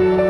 Thank you.